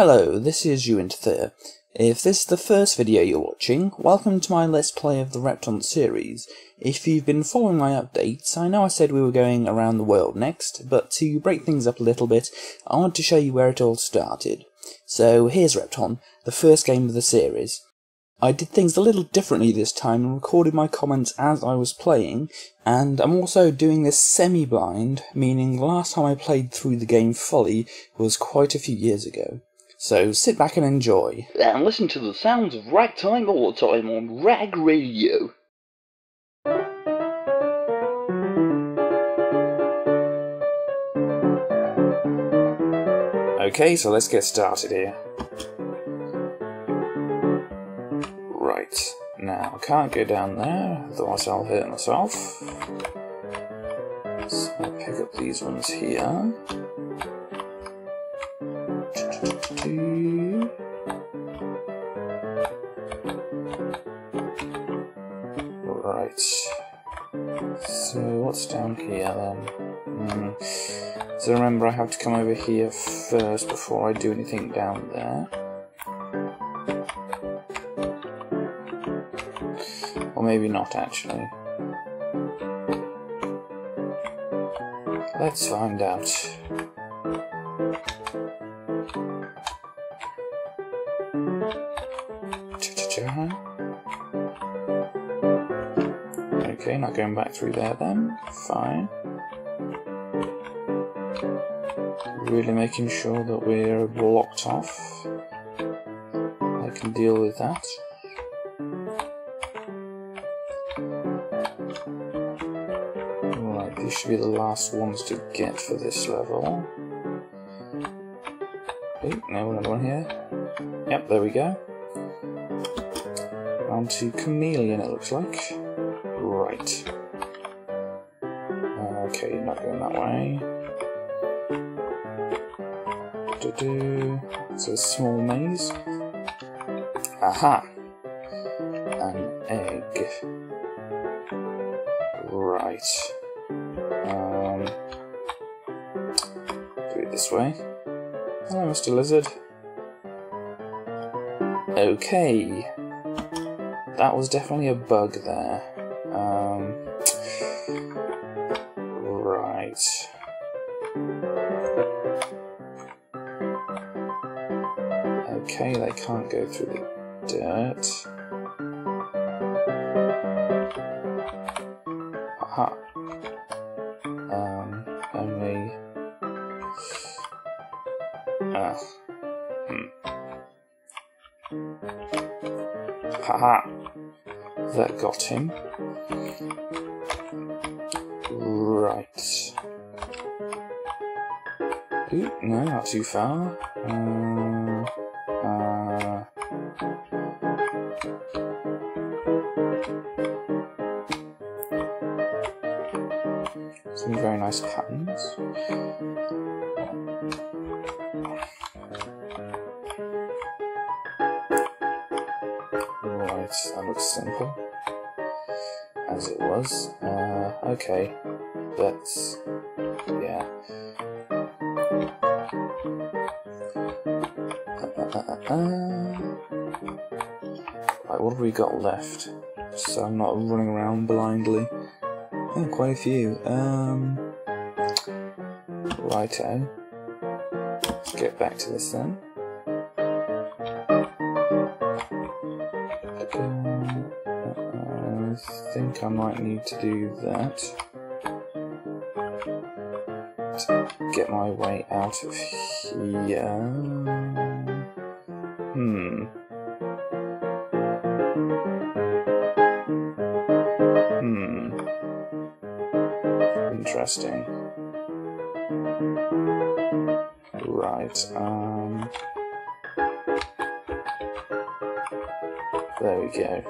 Hello, this is Uinterthir. If this is the first video you're watching, welcome to my Let's Play of the Repton series. If you've been following my updates, I know I said we were going around the world next, but to break things up a little bit, I want to show you where it all started. So here's Repton, the first game of the series. I did things a little differently this time and recorded my comments as I was playing, and I'm also doing this semi-blind, meaning the last time I played through the game fully was quite a few years ago. So sit back and enjoy. And listen to the sounds of ragtime all the time on Rag Radio. Okay, so let's get started here. Right, now I can't go down there, otherwise I'll hurt myself. So I'll pick up these ones here. Right. So what's down here then? Mm. So remember I have to come over here first before I do anything down there. Or maybe not actually. Let's find out. Going back through there then. Fine. Really making sure that we're blocked off. I can deal with that. Right, these should be the last ones to get for this level. Oh, no, another one here. Yep, there we go. On to Chameleon, it looks like. Right. Okay, not going that way. Do do. It's a small maze. Aha! An egg. Right. Um. Do it this way. Hello, Mr. Lizard. Okay. That was definitely a bug there. Can't go through the dirt. Aha. Um, only. Ah. Hmm. Haha. That got him. Right. Ooh, no, not too far. Uh, some very nice patterns. Right, that looks simple. As it was. Uh, okay. That's... yeah. Uh, right, what have we got left? So I'm not running around blindly. Oh, quite a few. Um... Righto. Let's get back to this then. I think I might need to do that to get my way out of here. Hmm. Interesting. Right, um... There we go.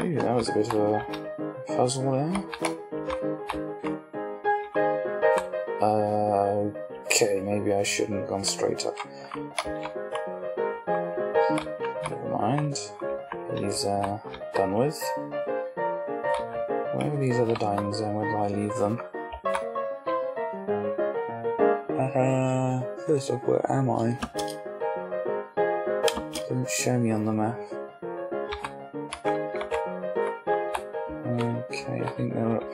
Ooh, that was a bit of a puzzle there. Uh, okay, maybe I shouldn't have gone straight up. Never mind. These are done with. Where are these other diamonds then? I leave them? Uh, first off, where am I? Doesn't show me on the map. Okay, I think they're up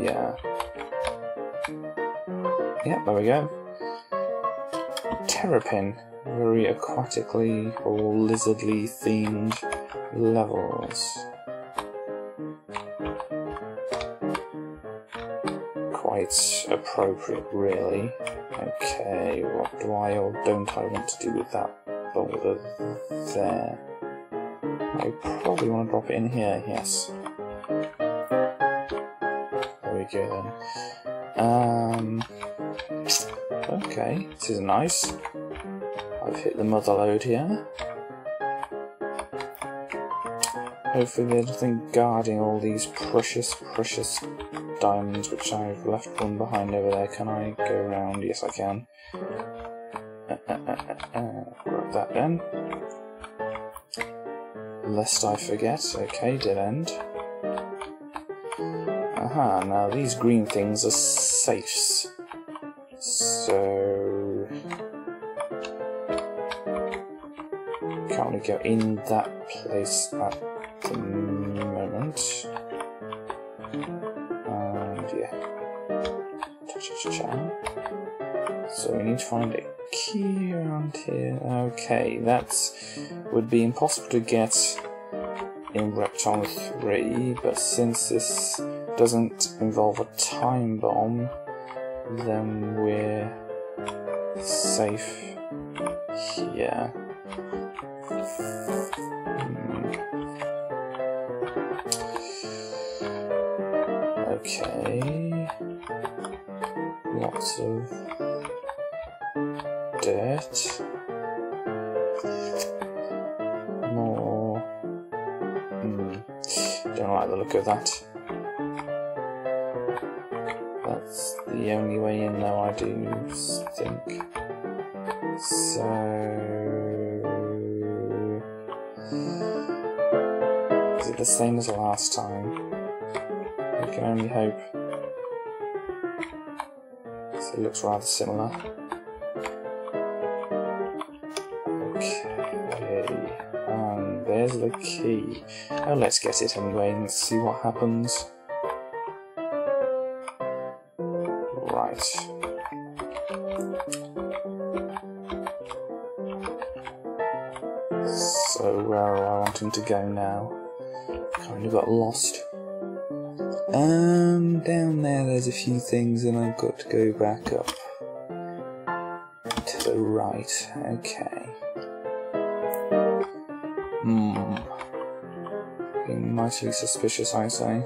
here. Yep, there we go. Terrapin. Very aquatically or lizardly themed levels. Quite appropriate, really. Okay, what do I or don't I want to do with that boulder there? I probably want to drop it in here, yes. There we go then. Um, okay, this is nice. I've hit the mother load here. Hopefully there's nothing guarding all these precious, precious diamonds which I've left one behind over there. Can I go around? Yes, I can. Uh, uh, uh, uh grab that then. Lest I forget. Okay, dead end. Aha, now these green things are safes. So... Can't really go in that place at moment. And yeah. So we need to find a key around here. Okay, that would be impossible to get in Repton 3, but since this doesn't involve a time bomb, then we're safe here. Hmm. Okay. Lots of dirt. More. Hmm. Don't like the look of that. That's the only way in, though, I do think. So. Is it the same as last time? Can only hope. It looks rather similar. Okay, and there's the key. Oh, let's get it anyway and see what happens. Right. So where are I wanting to go now? Kind of got lost. Um, down there there's a few things and I've got to go back up. To the right, okay. Hmm. Being mightily suspicious, I say.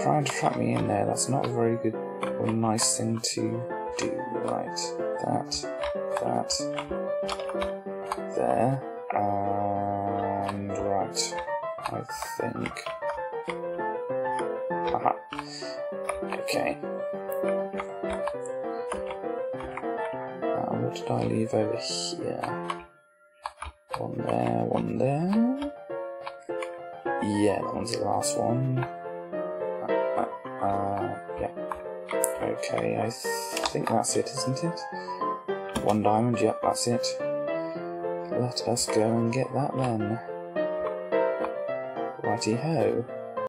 Trying to trap me in there, that's not a very good or nice thing to do. Right, that, that, there, and right, I think. Aha. Okay. Now, what did I leave over here? One there, one there. Yeah, that one's the last one. Uh, uh, uh, yeah. Okay, I think that's it, isn't it? One diamond, yep, that's it. Let us go and get that then. Righty ho.